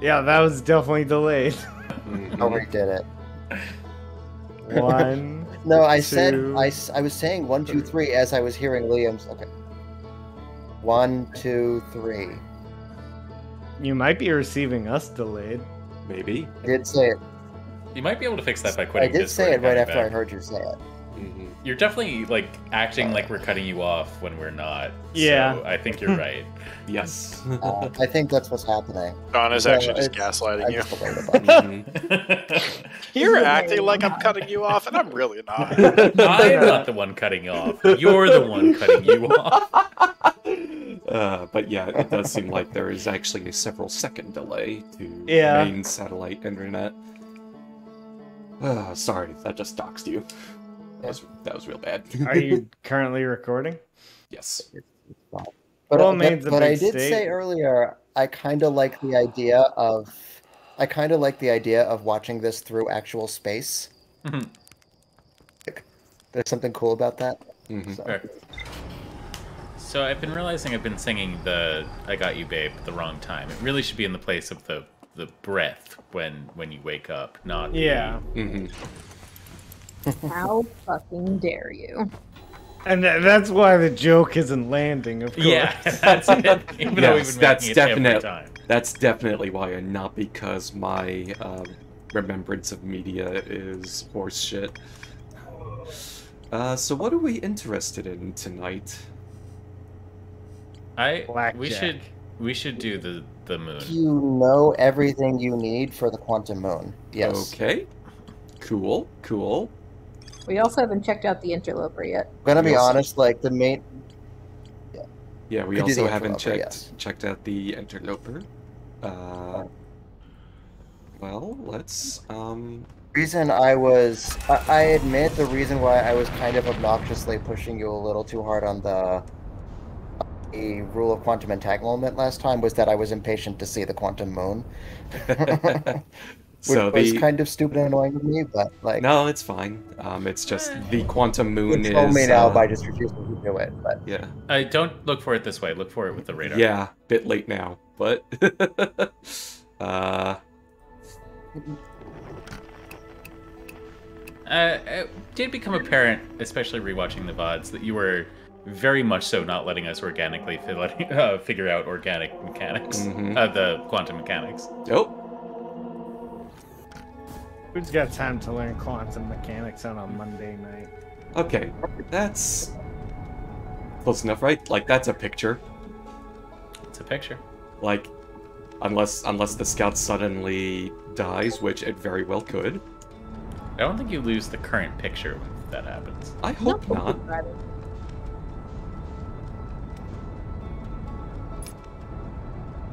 Yeah, that was definitely delayed. Oh, we did it. One. No, I said I, I, s- I was saying one, two, three as I was hearing Liam's. Okay. One, two, three. You might be receiving us delayed. Maybe. I did say it. You might be able to fix that by quitting. I quitting did Discord say it right coming after I heard you say it. Mhm. You're definitely like acting like we're cutting you off when we're not. Yeah. So I think you're right. Yes. Uh, I think that's what's happening. John is Well, actually just gaslighting I you. just mm-hmm. You're Isn't acting very like I'm cutting you off, and I'm really not. I'm not the one cutting you off. You're the one cutting you off. Uh, but yeah, it does seem like there is actually a several second delay to Yeah. main satellite internet. Uh, sorry, that just doxed you. That was, that was real bad. Are you currently recording? yes. But, Well, but- but I did state. say earlier, I kind of like the idea of, I kind of like the idea of watching this through actual space. Mhm. There's something cool about that. Mhm. So, Alright. So I've been realizing I've been singing the "I Got You, Babe" the wrong time. It really should be in the place of the the breath when when you wake up, not the- Yeah. hmm How fucking dare you? And tha- that's why the joke isn't landing, of course. Yeah, that's it. Even Yes, been that's making it every time. That's definitely why, and not because my um, remembrance of media is horse shit. Uh, so what are we interested in tonight? I we should we should do the the moon. you know everything you need for the quantum moon. Yes. Okay. Cool. Cool. We also haven't checked out the interloper yet. I'm gonna be also- honest. Like the main. Yeah, we Could also haven't checked yes. checked out the interloper. Uh, well, let's um. reason I was, I, I admit the reason why I was kind of obnoxiously pushing you a little too hard on the, the rule of quantum entanglement last time was that I was impatient to see the quantum moon. Which so was the kind of stupid and annoying to me, but like, no, it's fine. Um, it's just the quantum moon control is me now uh, by just refusing to do it. But yeah I don't look for it this way. Look for it with the radar. yeah bit late now, but uh Uh, it did become apparent, especially rewatching the VODs, that you were very much so not letting us organically fi- letting, uh, figure out organic mechanics, Mhm. uh, the quantum mechanics. oh Who's got time to learn quantum mechanics on a Monday night? okay that's close enough, right? Like that's a picture. It's a picture. Like unless unless the scout suddenly dies, which it very well could. I don't think you lose the current picture when that happens. I hope not.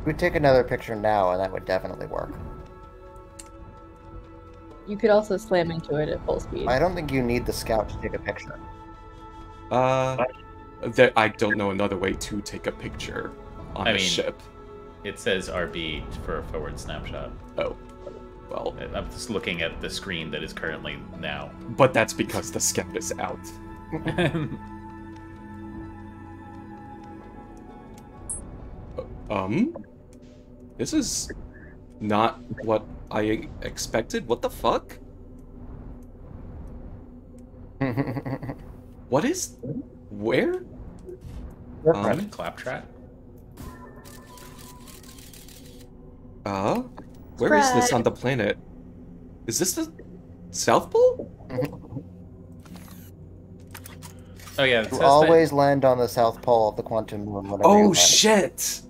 we'd take another picture now, and that would definitely work. You could also slam into it at full speed. I don't think you need the scout to take a picture. Uh, there, I don't know another way to take a picture on I a mean- ship. It says RB for a forward snapshot. Oh, well, I'm just looking at the screen that is currently now. but that's because the scout is out. Um, this is not what I expected. What the fuck? What is? Where? Different. Um, Claptrap. Uh, where is this on the planet? Is this the South Pole? Oh yeah, it says you that- always land on the south pole of the quantum moon Oh shit!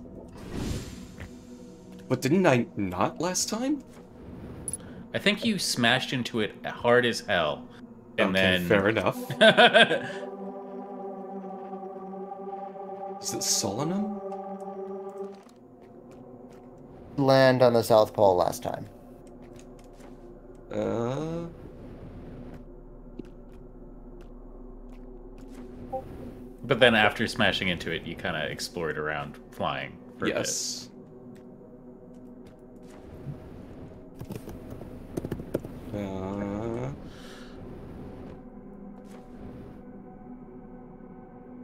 But didn't I not last time? I think you smashed into it hard as hell, and okay, then fair enough. Is it Solanum? Land on the south pole last time. Uh. But then after smashing into it, you kind of explored around flying. For a bit. Yes. Uh,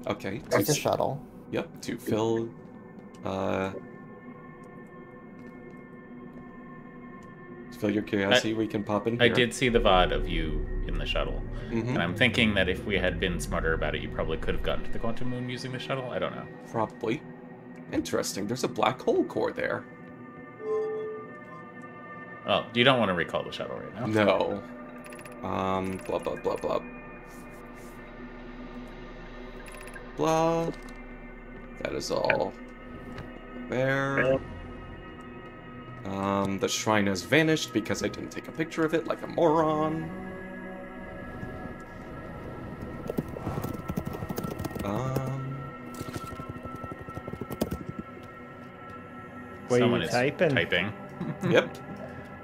okay. to It's a s- shuttle. Yep, to fill. Uh, Feel your curiosity, we can pop in here. I did see the VOD of you in the shuttle. Mhm. And I'm thinking that if we had been smarter about it, you probably could have gotten to the quantum moon using the shuttle. I don't know. Probably. Interesting. There's a black hole core there. Well, you don't want to recall the shuttle right now. No. Um, blah, blah, blah, blah. Blah. That is all. There. Um, the shrine has vanished because I didn't take a picture of it like a moron. Um, What Someone you is typing? typing. yep.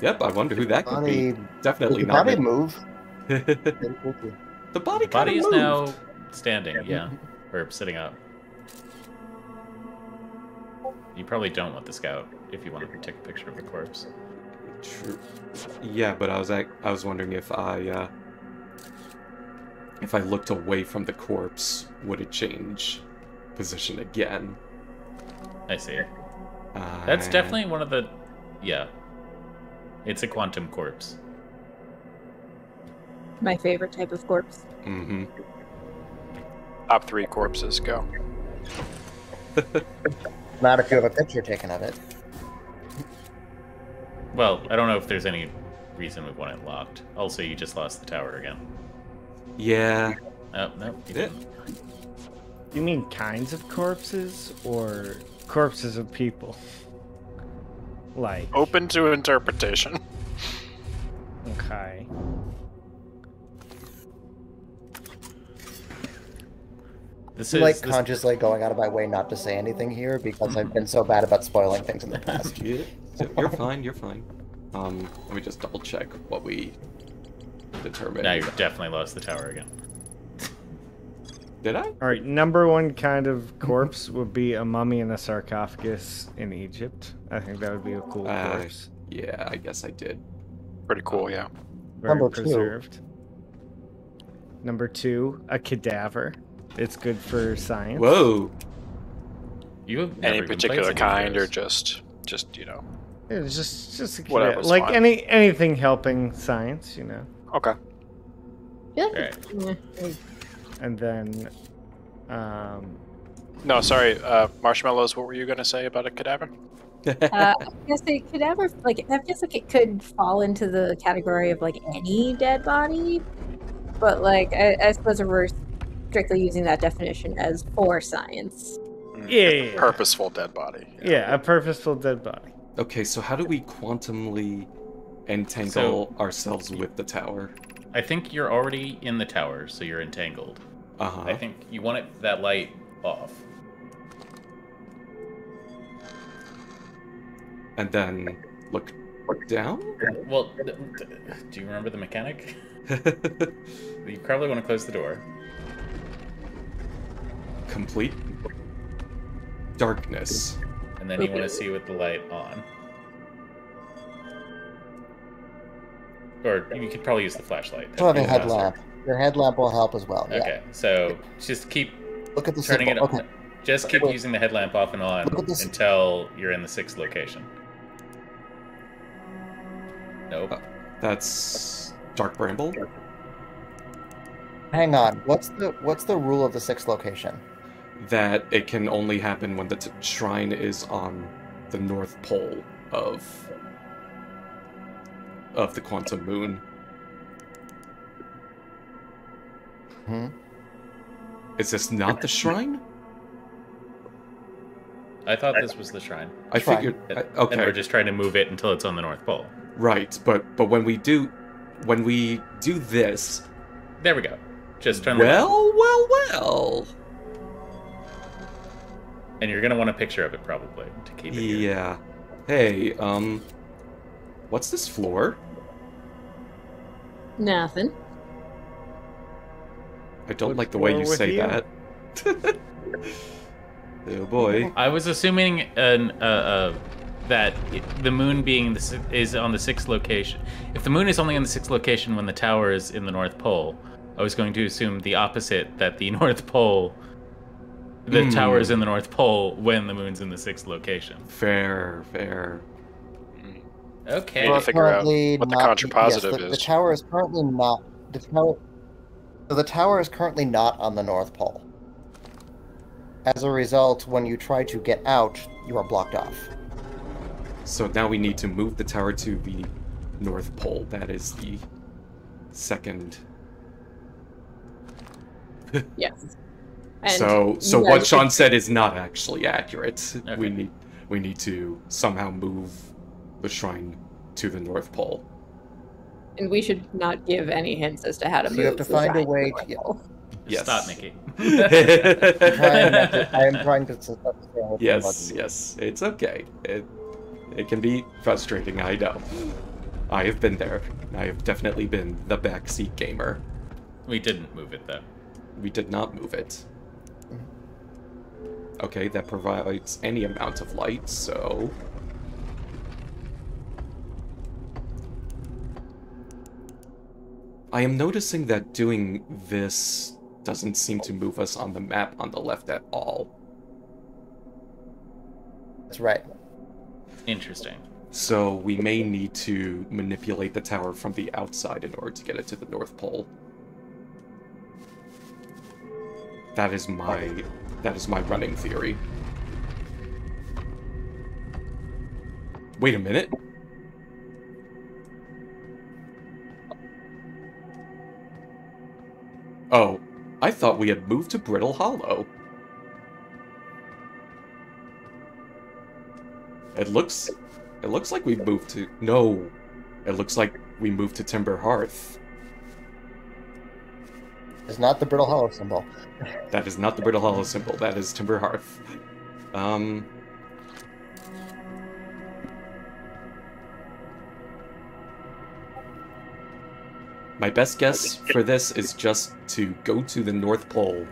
Yep, I wonder who that could be. Definitely not body move. the body The body is moved. now standing, yeah. Or sitting up. You probably don't want the scout if you want to take a picture of the corpse. True. Yeah, but I was ac- I was wondering if I uh, if I looked away from the corpse, would it change position again? I see. Uh, That's definitely one of the. Yeah. It's a quantum corpse. My favorite type of corpse. Mm-hmm. Top three corpses go. Not if you have a picture taken of it. Well, I don't know if there's any reason we want it locked. Also, you just lost the tower again. Yeah. Oh, no. you Yeah. didn't. You mean kinds of corpses or corpses of people? Like, Open to interpretation. okay. This I'm is. like this- consciously going out of my way not to say anything here because I've been so bad about spoiling things in the past. Yeah, You're fine. You're fine. Um, let me just double check what we determined. now you've definitely lost the tower again. Did I? All right, number one kind of corpse would be a mummy in a sarcophagus in Egypt. I think that would be a cool Uh, corpse. Yeah, I guess I did. Pretty cool, yeah. Very number two. Number two, a cadaver. It's good for science. Whoa. You have Any particular kind, or just, just you know, It's just just a cadaver. like fine. any anything helping science, you know. okay. Yeah. Alright. Yeah. And then, um, No, sorry, uh, marshmallows. What were you gonna say about a cadaver? Uh, I guess a cadaver, like I guess like it could fall into the category of like any dead body, but like I, I suppose if we're strictly using that definition as for science. yeah, yeah, yeah. Purposeful dead body. yeah, a purposeful dead body. okay, so how do we quantumly entangle ourselves with the tower? I think you're already in the tower, so you're entangled. Uh-huh. I think you want it that light off. And then look down? Well, th- th- do you remember the mechanic? You probably want to close the door. Complete darkness. And then you want to see with the light on. Or you could probably use the flashlight. So have a That'd be faster. headlamp. Your headlamp will help as well. Yeah. Okay, so just keep Look at the turning it symbol. up. Okay. Just keep Wait. using the headlamp off and on Look at this- until you're in the sixth location. Nope. Uh, that's Dark Bramble? Hang on. What's the what's the rule of the sixth location? That it can only happen when the t- shrine is on the north pole of of the quantum moon. Hmm? Is this not the shrine? I thought this was the shrine. I Shrine. figured. I, And we're just trying to move it until it's on the North Pole. right, but but when we do, when we do this, There we go. Just turn the well, well, well. And you're gonna want a picture of it probably to keep it here. Yeah. Hey, um, what's this floor? Nothing. I don't What like the way you say you? that. oh boy. I was assuming an uh, uh, that it, the moon being the, is on the sixth location. If the moon is only on the sixth location when the tower is in the North Pole, I was going to assume the opposite that the North Pole, the Hmm. tower is in the North Pole when the moon's in the sixth location. Fair, fair. Okay. We'll figure out what the not- contrapositive yes, the, is. The tower is currently not. The tower. So the tower is currently not on the North Pole. As a result, when you try to get out, you are blocked off. So now we need to move the tower to the North Pole. That is the second. Yes. And so, so you what Sean should- said is not actually accurate. Okay. We need, we need to somehow move the shrine to the North Pole. And we should not give any hints as to how to So move. you have to find a way to- North Pole. Yes. Stop, Mickey. I'm trying to, I am trying to s- understand what you're about Yes, yes, it's okay. It it can be frustrating, I know. I have been there. I have definitely been the backseat gamer. we didn't move it though. We did not move it. Mm-hmm. Okay, that provides any amount of light, so I am noticing that doing this doesn't seem to move us on the map on the left at all. That's right. Interesting. So we may need to manipulate the tower from the outside in order to get it to the North Pole. That is my that is my running theory. Wait a minute. Oh, I thought we had moved to Brittle Hollow. It looks it looks like we've moved to no. It looks like we moved to Timber Hearth. It's not the brittle hollow symbol. That is not the Brittle Hollow symbol. That is Timber Hearth. Um. My best guess for this is just to go to the North Pole.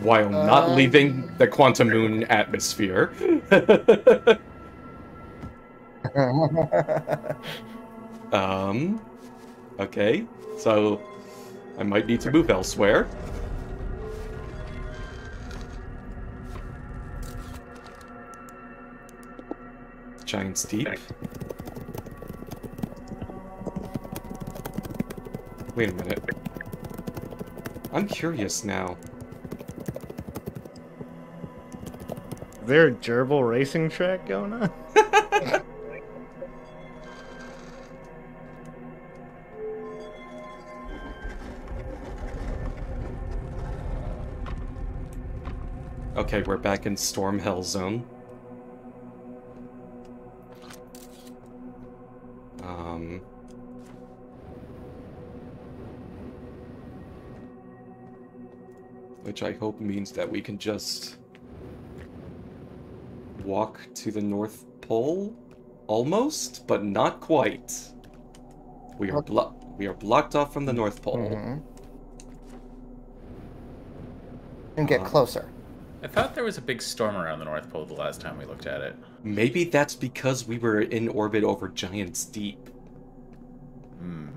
While not Um. leaving the Quantum Moon atmosphere. um. Okay, so I might need to move elsewhere. Giant's Deep. Wait a minute. I'm curious now. Is there a gerbil racing track going on? Okay, we're back in Storm Hell Zone. Um. Which I hope means that we can just walk to the North Pole, almost, but not quite. We are blo- we are blocked off from the North Pole. Mhm. And get Uh, closer. I thought there was a big storm around the North Pole the last time we looked at it. Maybe that's because we were in orbit over Giant's Deep. Hmm.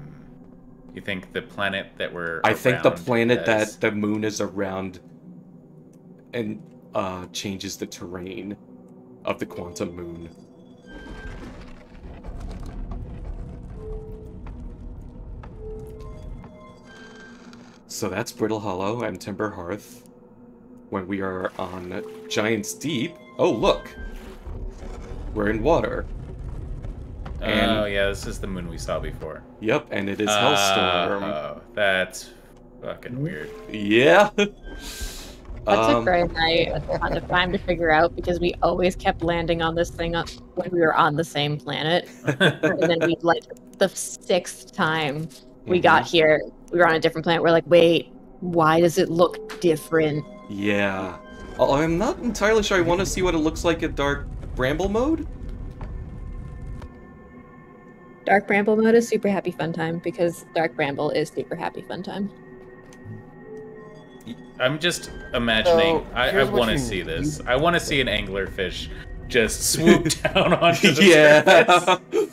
You think the planet that we're I think the planet has- that the moon is around and uh, changes the terrain of the quantum moon. So that's Brittle Hollow and Timber Hearth. When we are on Giant's Deep. Oh, look! We're in water. Oh and- yeah, this is the moon we saw before. Yep, and it is Hellstorm. Oh, that's fucking weird. yeah. That took Um, Gray and I a ton of time to figure out because we always kept landing on this thing up when we were on the same planet. and then we like the sixth time we mhm. got here, we were on a different planet. We're like, wait, why does it look different? Yeah. Oh, I'm not entirely sure I want to see what it looks like in Dark Bramble mode. Dark Bramble mode is super happy fun time because Dark Bramble is super happy fun time. I'm just imagining. So, I, I want to see you- this. I want to see an anglerfish just swoop down onto the yeah. surface.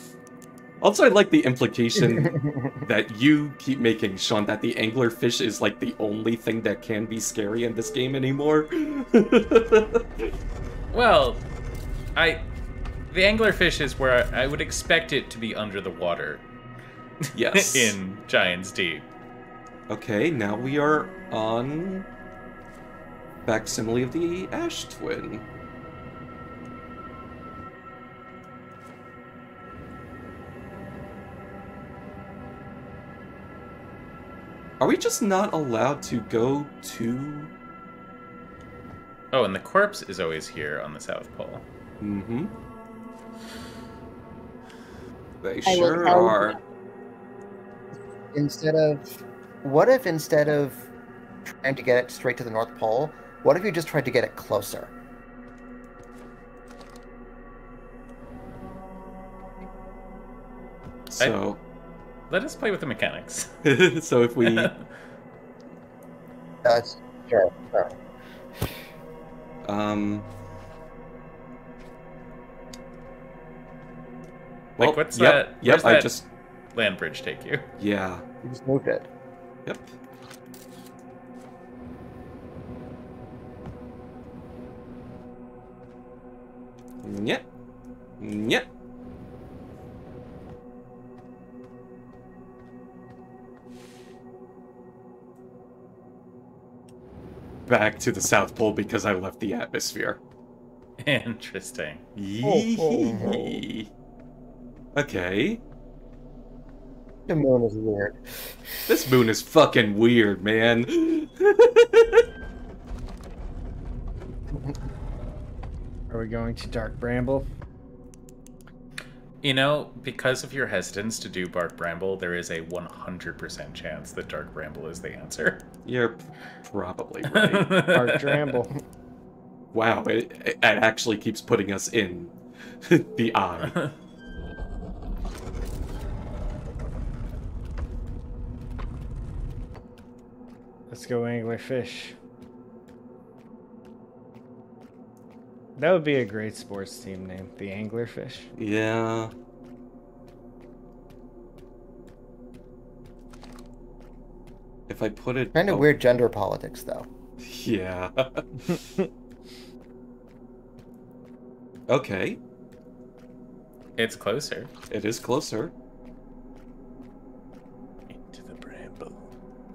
also, I like the implication that you keep making, Sean, that the anglerfish is like the only thing that can be scary in this game anymore. Well, I the anglerfish is where I, I would expect it to be under the water Yes. in Giant's Deep. Okay, now we are on facsimile of the Ash Twin. Are we just not allowed to go to? Oh, and the corpse is always here on the South Pole. Mm-hmm. They I sure tell you. are. Instead of, what if instead of trying to get it straight to the North Pole, what if you just tried to get it closer? So, Let us play with the mechanics. so if we That's sure, sure. um. Like, well, what's yep, that- Yep, where's I that- just Land bridge take you. yeah. You just moved it. Yep. Yep. Yep. Back to the South Pole because I left the atmosphere. Interesting. Yee. Okay. The moon is weird. This moon is fucking weird, man. Are we going to Dark Bramble? You know, because of your hesitance to do Bark Bramble, there is a 100% chance that Dark Bramble is the answer. You're probably right. Dark Dramble. wow, it, it actually keeps putting us in the eye. Let's go anglerfish. That would be a great sports team name, the Anglerfish. Yeah. If I put it Kind of oh, weird gender politics, though. Yeah. okay, it's closer. it is closer. Into the Bramble.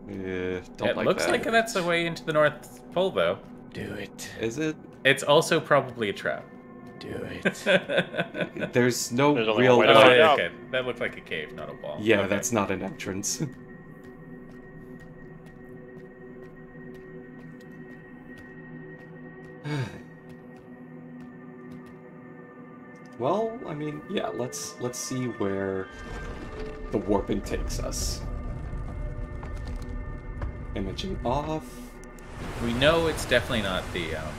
Yeah, don't It like looks that. like that's the way into the North Pole, though. Do it. Is it? It's also probably a trap. Do it. oh, There's no There's real. one way to out. okay. That looked like a cave, not a wall. Yeah, Okay. that's not an entrance. well, I mean, yeah, let's let's see where the warping takes us. Imaging off. We know it's definitely not the um,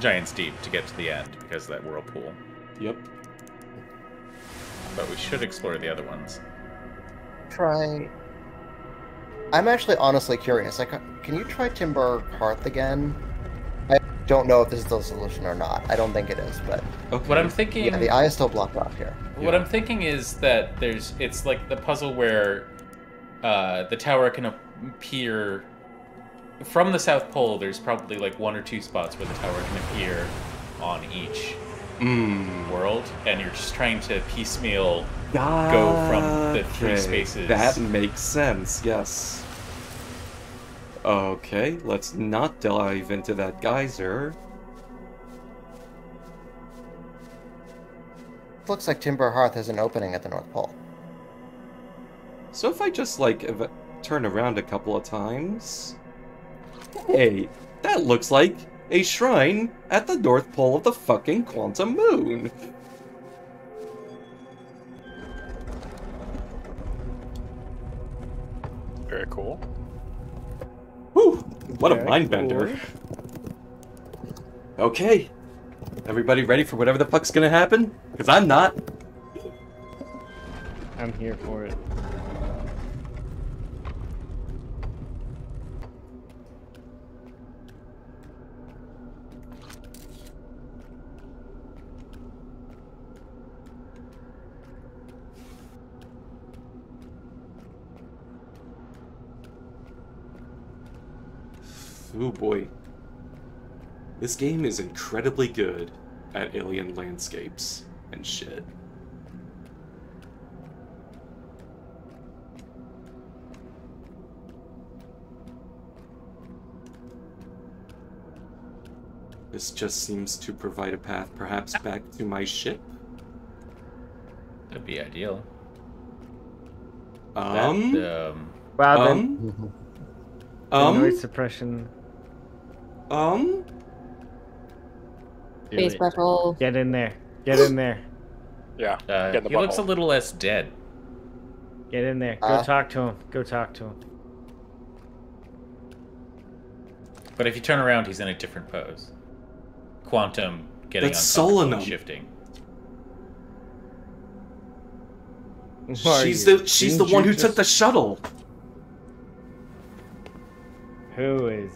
Giant's Deep to get to the end because of that whirlpool. Yep. But we should explore the other ones. Try. I'm actually honestly curious. Like, can you try Timber Hearth again? I don't know if this is the solution or not. I don't think it is, but Okay. What I'm thinking yeah, the eye is still blocked off here. What Yeah. I'm thinking is that there's it's like the puzzle where uh, the tower can appear from the South Pole. There's probably like one or two spots where the tower can appear on each Mm. world, and you're just trying to piecemeal go from the three Okay, spaces. That makes sense, yes. Okay, let's not dive into that geyser. looks like Timber Hearth has an opening at the North Pole. So if I just, like, ev- turn around a couple of times... Hey, that looks like a shrine at the North Pole of the fucking Quantum Moon! Very cool. Whew, what a Okay, mind bender. Okay, everybody ready for whatever the fuck's gonna happen? Because I'm not. I'm here for it. Oh boy. This game is incredibly good at alien landscapes and shit. This just seems to provide a path perhaps back to my ship. That'd be ideal. Um, That, um, Wow, then um, um, noise suppression. Um, Do Space it. butthole. Get in there. Get in there. Yeah. uh, Get in the he looks a little less dead. Get in there. Go Uh. talk to him. Go talk to him. But if you turn around, he's in a different pose. Quantum getting That's on top, Solanum. shifting. She's you- the she's the didn't one you who took the shuttle. Who is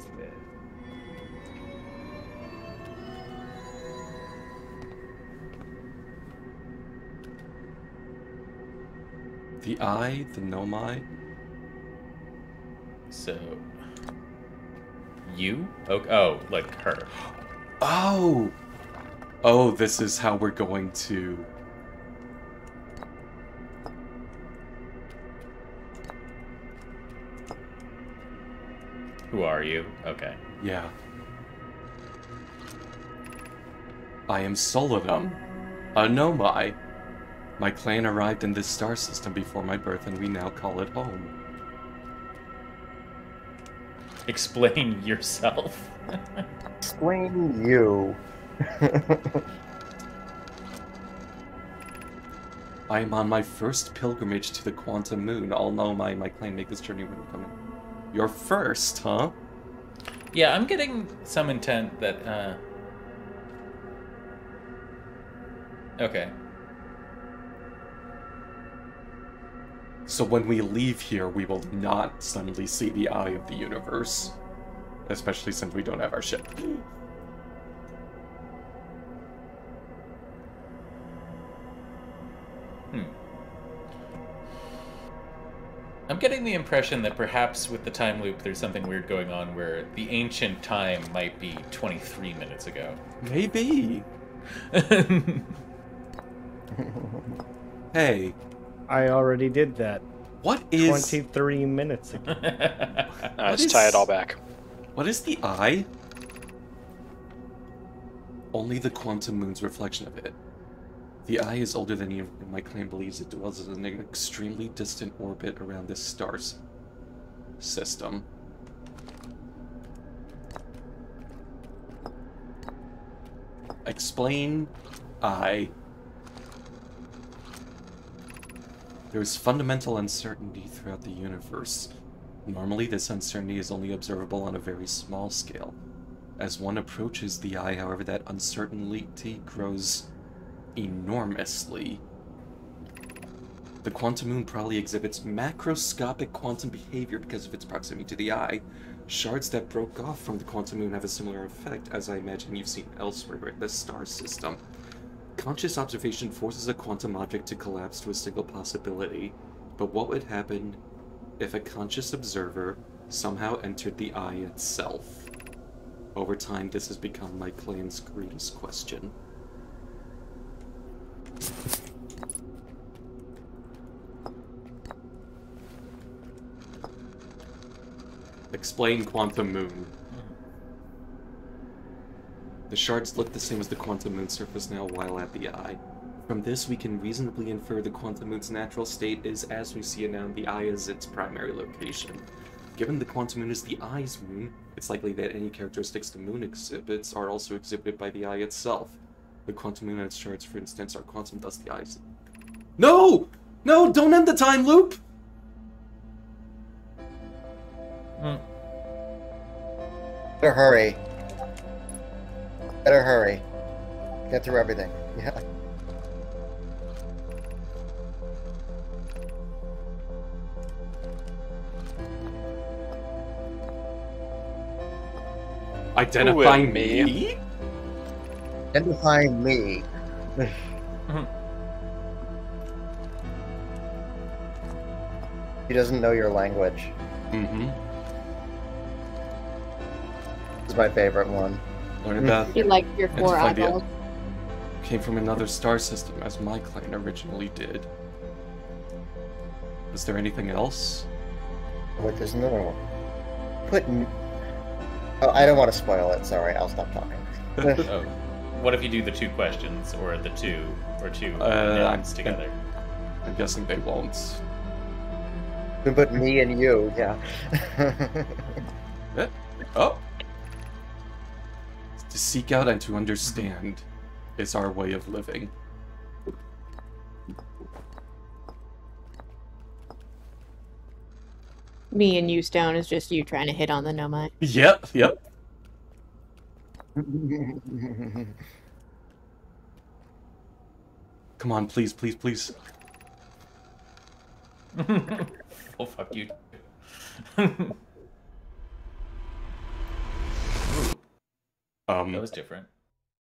The eye, the nomai. So, you? Oh, oh, like her. Oh, oh, this is how we're going to. Who are you? Okay. Yeah. I am Solanum, a nomai. My clan arrived in this star system before my birth, and we now call it home. Explain yourself. Explain you. I am on my first pilgrimage to the Quantum Moon. All nomai in my clan make this journey when coming. Your first, huh? yeah, I'm getting some intent that, uh. Okay. So when we leave here, we will not suddenly see the eye of the universe. Especially since we don't have our ship. Hmm. I'm getting the impression that perhaps with the time loop, there's something weird going on where the ancient time might be 23 minutes ago. Maybe. Hey, I already did that what is 23 minutes ago. Uh, let's is- tie it all back. what is the eye? Only the quantum moon's reflection of it. The eye is older than you, and my clan believes it dwells in an extremely distant orbit around this star s- system. Explain eye. There is fundamental uncertainty throughout the universe. Normally, this uncertainty is only observable on a very small scale. As one approaches the eye, however, that uncertainty grows enormously. The quantum moon probably exhibits macroscopic quantum behavior because of its proximity to the eye. Shards that broke off from the quantum moon have a similar effect, as I imagine you've seen elsewhere in the star system. Conscious observation forces a quantum object to collapse to a single possibility, but what would happen if a conscious observer somehow entered the eye itself? Over time, this has become my clan's greatest question. Explain quantum moon. The shards look the same as the quantum moon surface now while at the eye. From this, we can reasonably infer the quantum moon's natural state is as we see it now, the eye is its primary location. Given the quantum moon is the eye's moon, it's likely that any characteristics the moon exhibits are also exhibited by the eye itself. The quantum moon and its shards, for instance, are quantum thus the eyes. No! No, don't end the time loop! Hmm. Better hurry. Better hurry. Get through everything. Yeah. Identify me? me? Identifying me. he doesn't know your language. Mm-hmm. This is my favorite one. Learn about You like your And four to find the- eyeballs. came from another star system as my clan originally did. Was there anything else? Wait, there's another one. Put. N- oh, I don't want to spoil it. Sorry, I'll stop talking. Oh, what if you do the two questions or the two or two Uh, nouns I'm- together? I'm guessing they won't. But me and you, yeah. Oh! To seek out and to understand is our way of living. Me and you, Stone, is just you trying to hit on the Nomai. Yep, yep. Come on, please, please, please. oh fuck you. Um, that was different.